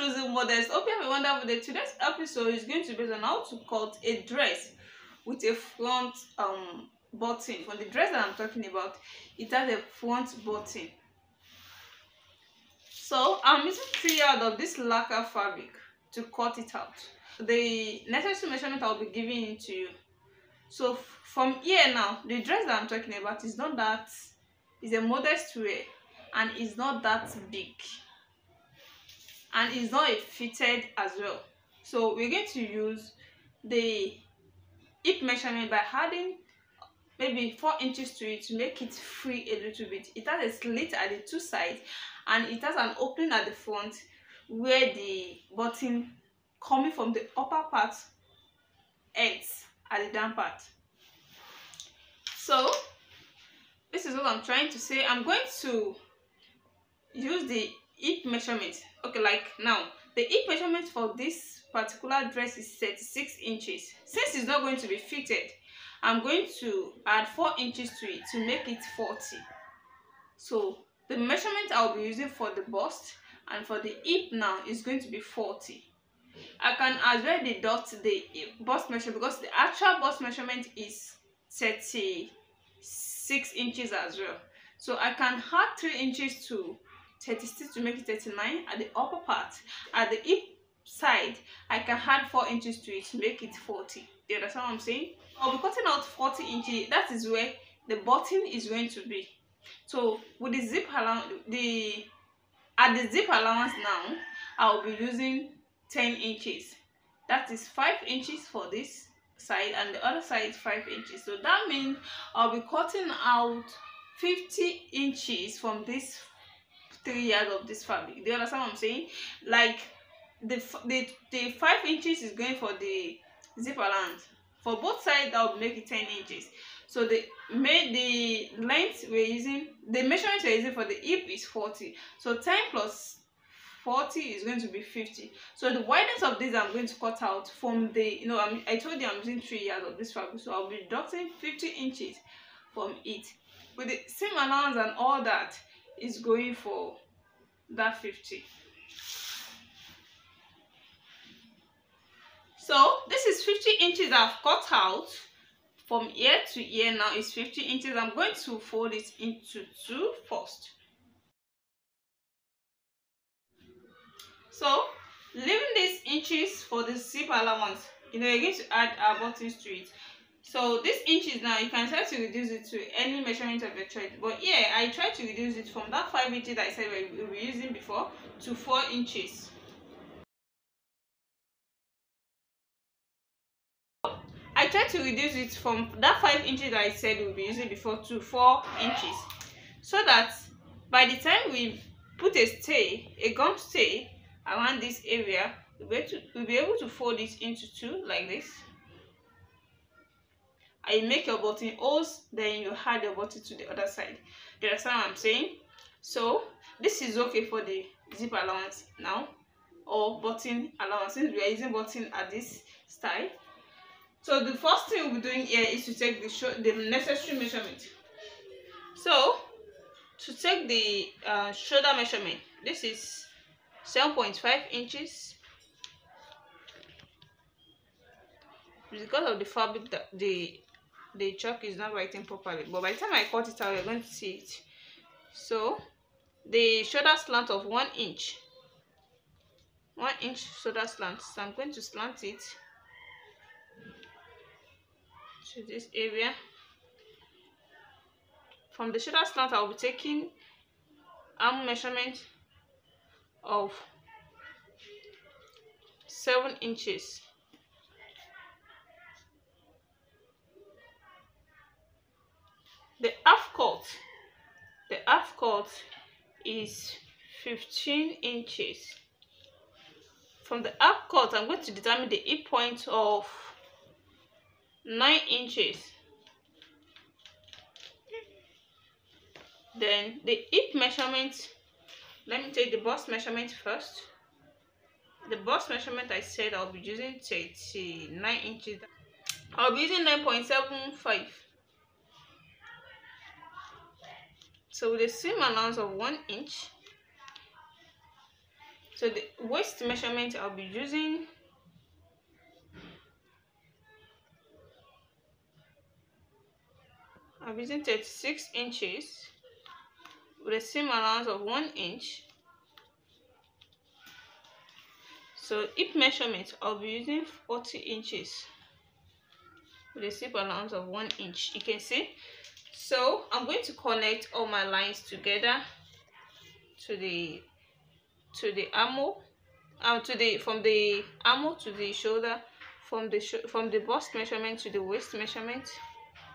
Xclusive Modest hope you have a wonderful day. Today's episode is going to be on how to cut a dress with a front um button. For the dress that i'm talking about it has a front button. So i'm using three yard of this lacquer fabric to cut it out. The necessary measurement i'll be giving to you. So from here now the dress that i'm talking about is not that is a modest wear and it's not that big and it's not fitted as well. So we're going to use the hip measurement by adding maybe four inches to it to make it free a little bit. It has a slit at the two sides and it has an opening at the front where the button coming from the upper part ends at the down part. So this is what i'm trying to say. I'm going to use the hip measurement. Okay like now the hip measurement for this particular dress is 36 inches. Since it's not going to be fitted i'm going to add four inches to it to make it 40 so the measurement i'll be using for the bust and for the hip now is going to be 40 i can as well deduct the bust measurement because the actual bust measurement is 36 inches as well. So i can add three inches to 36 to make it 39 at the upper part. At the hip side i can add 4 inches to it make it 40 do you understand what i'm saying? I'll be cutting out 40 inches that is where the button is going to be. So with the zip allowance the at the zip allowance now i'll be using 10 inches. That is 5 inches for this side and the other side is 5 inches. So that means i'll be cutting out 50 inches from this three yards of this fabric do you understand what i'm saying? Like the the the five inches is going for the zipper allowance for both sides that will make it 10 inches. So the made the length we're using the measurement we're using for the hip is 40 so 10 plus 40 is going to be 50 so the wideness of this i'm going to cut out from the you know I'm, i told you i'm using three yards of this fabric so i'll be deducting 50 inches from it. With the same allowance and all that is going for that 50 so this is 50 inches i've cut out. From here to here now is 50 inches. I'm going to fold it into two first. So leaving these inches for the zip allowance you know you're going to add our buttons to it so this inches now you can try to reduce it to any measurement of your choice but yeah i try to reduce it from that five inches that i said we were using before to four inches. I try to reduce it from that five inches that i said we'll be using before to four inches. So that by the time we put a stay a gum stay around this area we'll be able to, we'll be able to fold it into two like this and you make your button holes then you add your button to the other side. Do you understand what i'm saying? So this is okay for the zip allowance now or button allowance since we are using button at this style. So the first thing we'll be doing here is to take the show the necessary measurement. So to take the uh, shoulder measurement this is 7.5 inches. Because of the fabric that the the chalk is not writing properly. But by the time i cut it out you're going to see it. So the shoulder slant of one inch. One inch shoulder slant. So i'm going to slant it to this area. From the shoulder slant i'll be taking arm measurement of seven inches the half cut the half cut is 15 inches. From the half cut i'm going to determine the hip point of 9 inches. Then the hip measurement let me take the bust measurement first. The bust measurement i said i'll be using 39 inches. I'll be using 9.75 so with the same allowance of one inch. So the waist measurement i'll be using. I'm using 36 inches with a seam allowance of one inch. So hip measurement i'll be using 40 inches with a seam allowance of one inch. You can see so i'm going to connect all my lines together to the to the armor um to the from the armor to the shoulder from the from the bust measurement to the waist measurement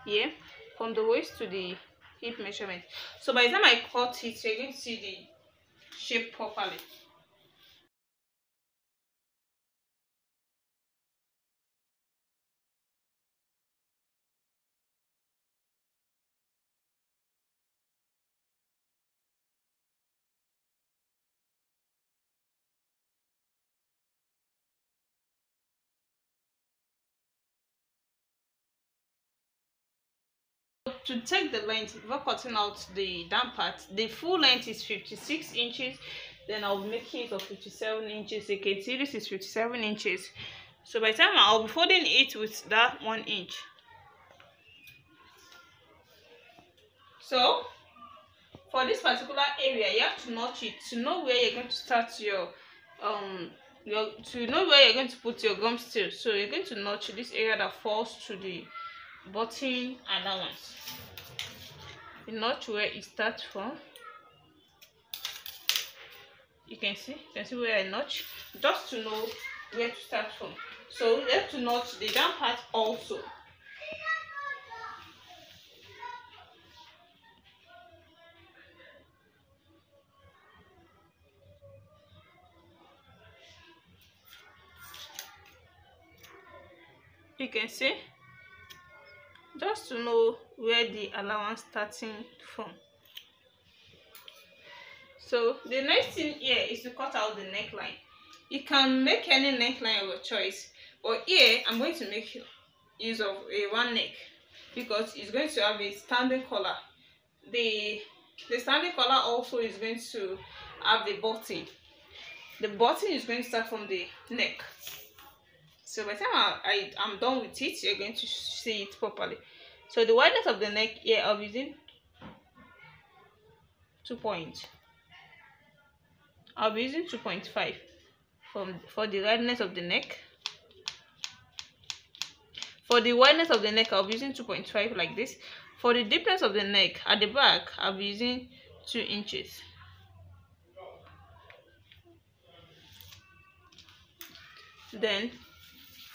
here from the waist to the hip measurement. So by the time i cut it you're going to see the shape properly to take the length before cutting out the down part. The full length is 56 inches then i'll make it of 57 inches you can see this is 57 inches. So by the time i'll be folding it with that one inch. So for this particular area you have to notch it to know where you're going to start your um your to know where you're going to put your gum stay so you're going to notch this area that falls to the button allowance the notch where it starts from. You can see you can see where I notch. Just to know where to start from. So you have to notch the down part also. You can see just to know where the allowance starting from. So the next thing here is to cut out the neckline. You can make any neckline of your choice but here i'm going to make use of a one neck because it's going to have a standing collar. The the standing collar also is going to have the button. The button is going to start from the neck so by the time I, I i'm done with it you're going to see it properly. So the wideness of the neck here i'm using two point. I'll be using 2.5 from for the wideness of the neck. For the wideness of the neck i'll be using 2.5 like this. For the deepness of the neck at the back i'll be using two inches. Then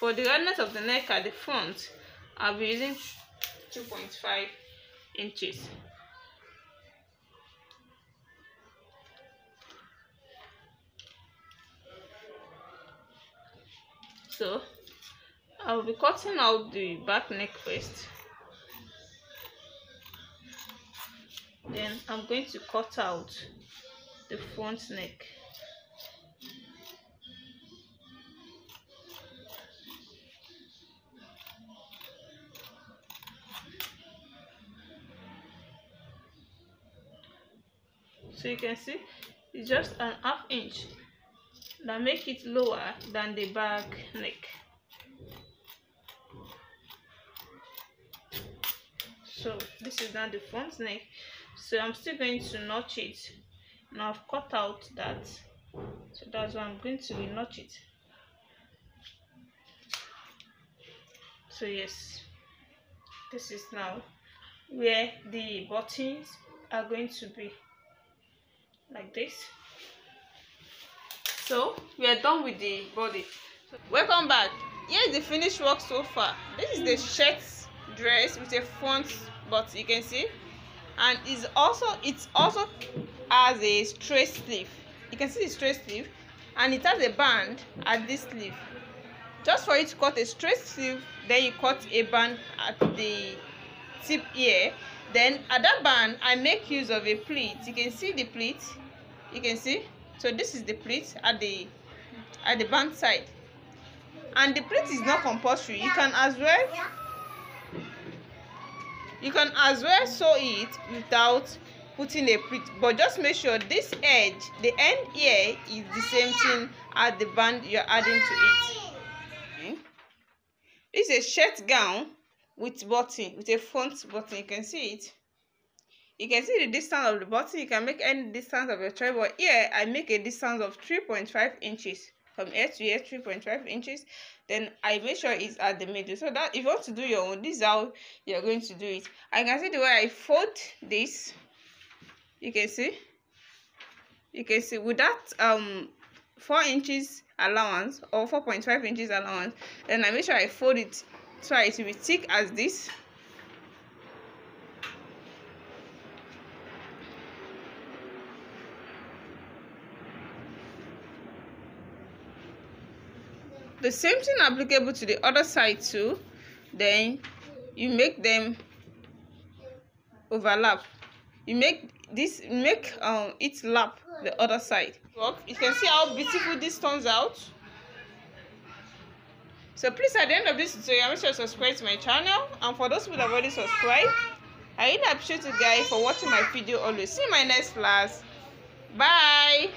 for the roundness of the neck at the front, I'll be using 2.5 inches. So, I'll be cutting out the back neck first. Then I'm going to cut out the front neck. So you can see it's just an half inch that make it lower than the back neck so this is now the front neck so i'm still going to notch it. Now i've cut out that. So that's why i'm going to notch it. So yes this is now where the buttons are going to be like this so we are done with the body. Welcome back. Here is the finished work so far. This is the mm. shirt dress with a front but you can see. And is also it also has a straight sleeve. You can see the straight sleeve. And it has a band at this sleeve. Just for you to cut a straight sleeve then you cut a band at the tip here. Then at that band i make use of a pleat you can see the pleat you can see. So this is the pleat at the at the band side. And the pleat is not compulsory. You can as well you can as well sew it without putting a print but just make sure this edge the end here is the same thing as the band you're adding to it. Okay. is a shirt gown with button with a front button. You can see it you can see the distance of the button you can make any distance of your choice but here i make a distance of 3.5 inches from here to here 3.5 inches. Then i make sure it's at the middle. So that if you want to do your own this is how you're going to do it. I can see the way i fold this. You can see. You can see with that um four inches allowance or 4.5 inches allowance then i make sure i fold it so it will be thick as this the same thing applicable to the other side too then you make them overlap. You make this make um it lap the other side. Look, you can see how beautiful this turns out. So please at the end of this tutorial make sure you subscribe to my channel. And for those who have already subscribed i really appreciate you guys for watching my video always. See you in my next class. Bye